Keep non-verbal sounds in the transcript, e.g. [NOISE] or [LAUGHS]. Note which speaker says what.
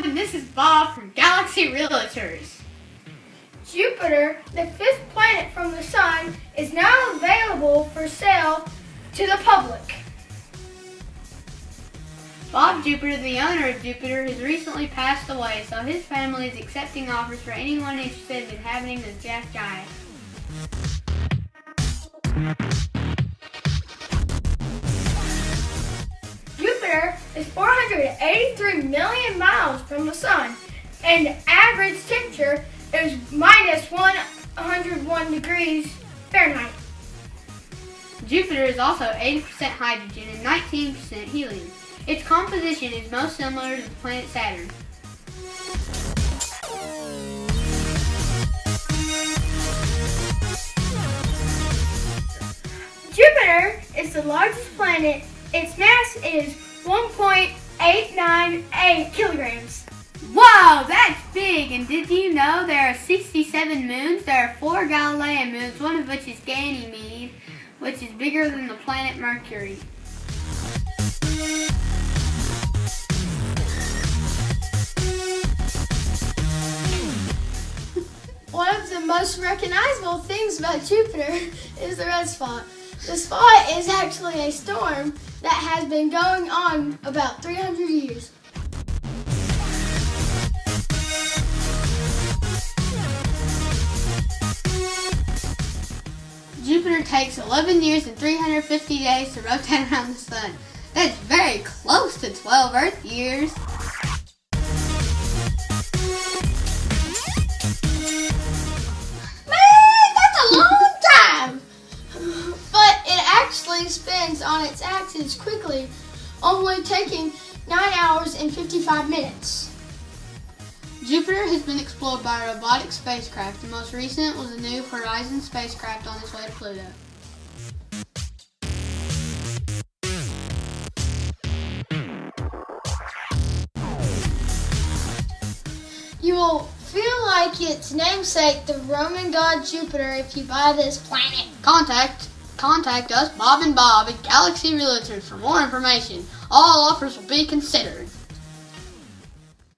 Speaker 1: This is Bob from Galaxy Realtors.
Speaker 2: Jupiter, the fifth planet from the Sun, is now available for sale to the public.
Speaker 1: Bob Jupiter, the owner of Jupiter, has recently passed away, so his family is accepting offers for anyone interested in inhabiting the gas giant.
Speaker 2: Jupiter is 483 million miles from the Sun, and average temperature is minus 101 degrees Fahrenheit.
Speaker 1: Jupiter is also 80% hydrogen and 19% helium. Its composition is most similar to the planet Saturn.
Speaker 2: Jupiter is the largest planet. Its mass is 1.898 kilograms.
Speaker 1: Wow, that's big! And did you know there are 67 moons? There are four Galilean moons, one of which is Ganymede, which is bigger than the planet Mercury.
Speaker 3: One of the most recognizable things about Jupiter [LAUGHS] is the red spot. The spot is actually a storm that has been going on about 300 years.
Speaker 1: Jupiter takes 11 years and 350 days to rotate around the Sun. That's very close to 12 Earth years.
Speaker 3: Actually spins on its axis quickly, only taking 9 hours and 55 minutes.
Speaker 1: Jupiter has been explored by a robotic spacecraft. The most recent was a New Horizons spacecraft on its way to Pluto.
Speaker 3: You will feel like its namesake, the Roman god Jupiter, if you buy this planet.
Speaker 1: Contact contact us, Bob and Bob at Galaxy Realtors for more information. All offers will be considered.